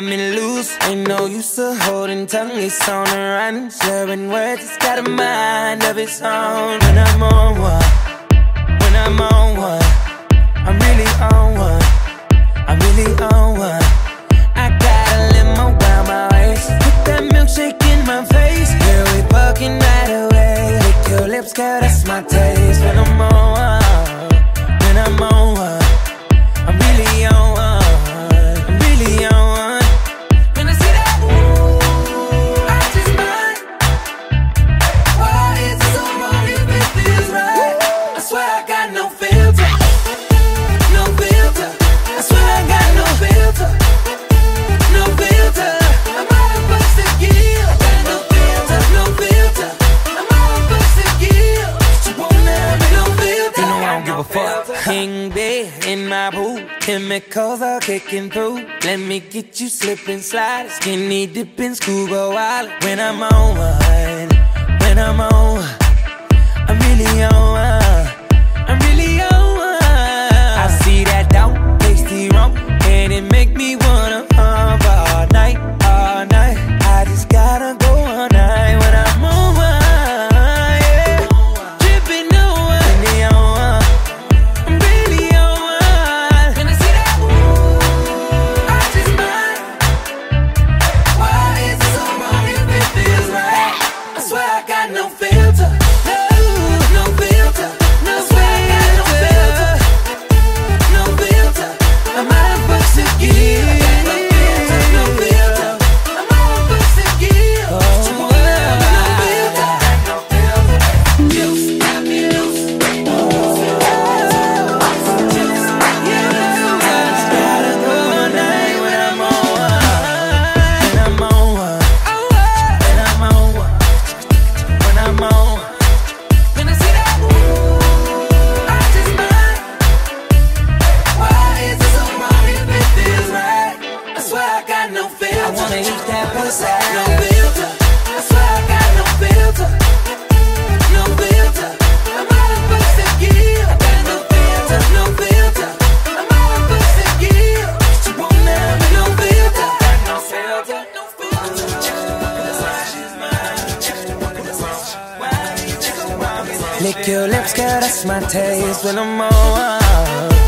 got me loose. Ain't no use of holding tongue, it's on the run. Slurring words, it's got a mind of its own. When I'm on one, when I'm on one. when I'm on, when I'm on. King bed in my pool. Chemicals are kicking through. Let me get you slipping, sliding, skinny dipping, scuba wild. When I'm on one, when I'm on, I'm really on one. I got no filter. I wanna eat that pussy. No filter. I swear I got no filter. No filter. I'm out to no filter. No filter. I'm out to No filter. No filter. No filter. Lick your lips, girl, that's my taste when I'm on